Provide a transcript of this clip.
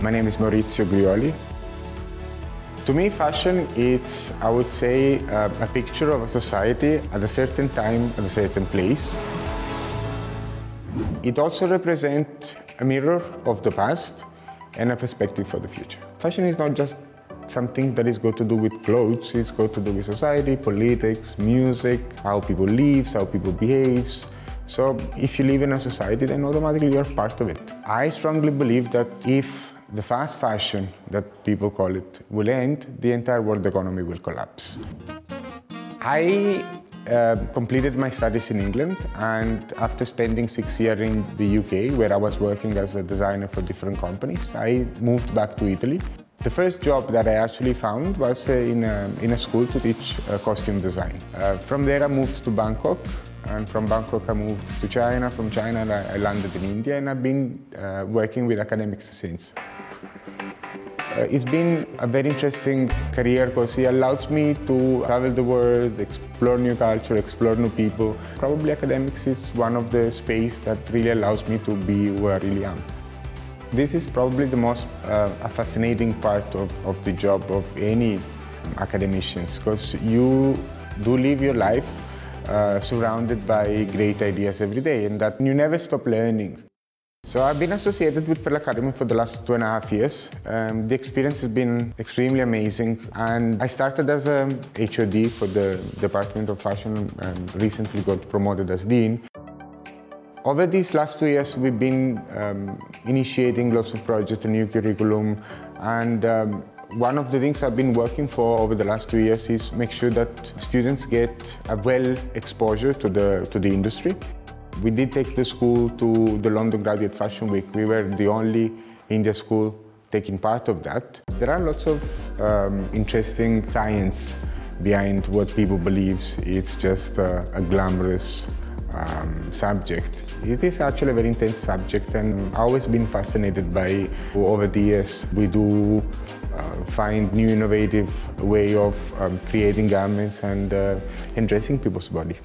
My name is Maurizio Grioli. To me, fashion is, I would say, uh, a picture of a society at a certain time, at a certain place. It also represents a mirror of the past and a perspective for the future. Fashion is not just something that is got to do with clothes, it's got to do with society, politics, music, how people live, how people behave. So if you live in a society, then automatically you're part of it. I strongly believe that if the fast fashion, that people call it, will end, the entire world economy will collapse. I uh, completed my studies in England and after spending six years in the UK, where I was working as a designer for different companies, I moved back to Italy. The first job that I actually found was uh, in, a, in a school to teach uh, costume design. Uh, from there I moved to Bangkok and from Bangkok I moved to China. From China I landed in India and I've been uh, working with academics since. Uh, it's been a very interesting career because it allows me to travel the world, explore new culture, explore new people. Probably academics is one of the space that really allows me to be where I really am. This is probably the most uh, fascinating part of, of the job of any academicians because you do live your life uh, surrounded by great ideas every day and that you never stop learning. So I've been associated with Pearl Academy for the last two and a half years. Um, the experience has been extremely amazing and I started as a HOD for the Department of Fashion and recently got promoted as Dean. Over these last two years we've been um, initiating lots of projects, a new curriculum and um, one of the things I've been working for over the last two years is make sure that students get a well exposure to the, to the industry. We did take the school to the London Graduate Fashion Week. We were the only India school taking part of that. There are lots of um, interesting science behind what people believe it's just a, a glamorous um, subject. It is actually a very intense subject and I've always been fascinated by over the years we do uh, find new innovative way of um, creating garments and uh, dressing people's body.